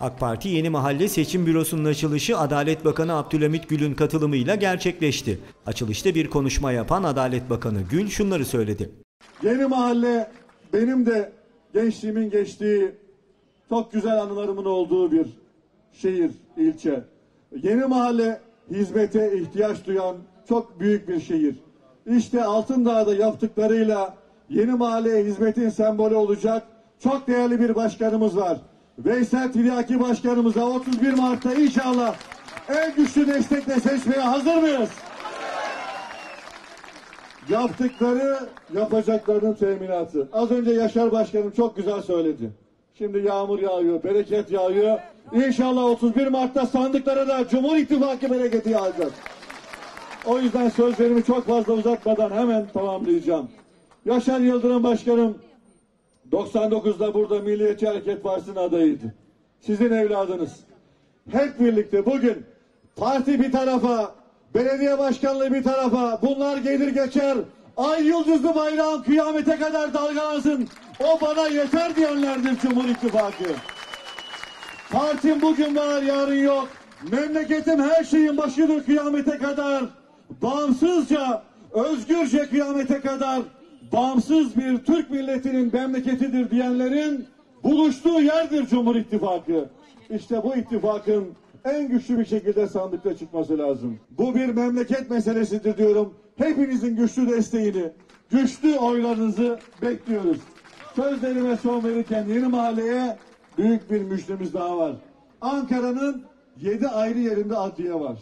AK Parti Yeni Mahalle Seçim Bürosu'nun açılışı Adalet Bakanı Abdülhamit Gül'ün katılımıyla gerçekleşti. Açılışta bir konuşma yapan Adalet Bakanı Gül şunları söyledi. Yeni mahalle benim de gençliğimin geçtiği çok güzel anılarımın olduğu bir şehir, ilçe. Yeni mahalle hizmete ihtiyaç duyan çok büyük bir şehir. İşte Altındağ'da yaptıklarıyla yeni mahalleye hizmetin sembolü olacak çok değerli bir başkanımız var. Veysel Tiryaki başkanımıza 31 Mart'ta inşallah en güçlü destekle seçmeye hazır mıyız? Yaptıkları yapacaklarının teminatı. Az önce Yaşar Başkanım çok güzel söyledi. Şimdi yağmur yağıyor, bereket yağıyor. İnşallah 31 Mart'ta sandıklara da Cumhur İttifakı bereketi yağacak. O yüzden sözlerimi çok fazla uzatmadan hemen tamamlayacağım. Yaşar Yıldırım Başkanım 99'da burada Milliyetçi Hareket Partisi'nin adayıydı. Sizin evladınız. Hep birlikte bugün parti bir tarafa, belediye başkanlığı bir tarafa bunlar gelir geçer. Ay yıldızlı bayrağım kıyamete kadar dalgalansın. O bana yeter diyenlerdir Cumhur İttifakı. Partim bugün var yarın yok. Memleketim her şeyin başıdır kıyamete kadar. Bağımsızca, özgürce kıyamete kadar bağımsız bir Türk milletinin memleketidir diyenlerin buluştuğu yerdir Cumhur İttifakı. İşte bu ittifakın en güçlü bir şekilde sandıkta çıkması lazım. Bu bir memleket meselesidir diyorum. Hepinizin güçlü desteğini, güçlü oylarınızı bekliyoruz. Sözlerime son verirken yeni mahalleye büyük bir müjdemiz daha var. Ankara'nın yedi ayrı yerinde adliye var.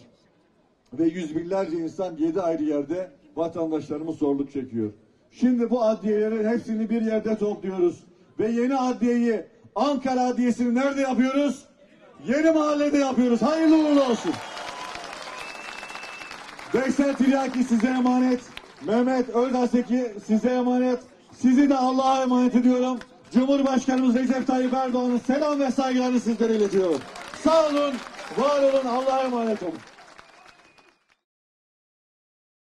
Ve yüz binlerce insan yedi ayrı yerde vatandaşlarımız zorluk çekiyor. Şimdi bu adliyelerin hepsini bir yerde topluyoruz. Ve yeni adliyeyi Ankara Adliyesi'ni nerede yapıyoruz? Yeni mahallede yapıyoruz. Hayırlı uğurlu olsun. Veysel Tiryaki size emanet. Mehmet Özdaseki size emanet. Sizi de Allah'a emanet ediyorum. Cumhurbaşkanımız Recep Tayyip Erdoğan'ın selam ve saygılarını sizlere iletiyorum. Sağ olun, var olun, Allah'a emanet olun.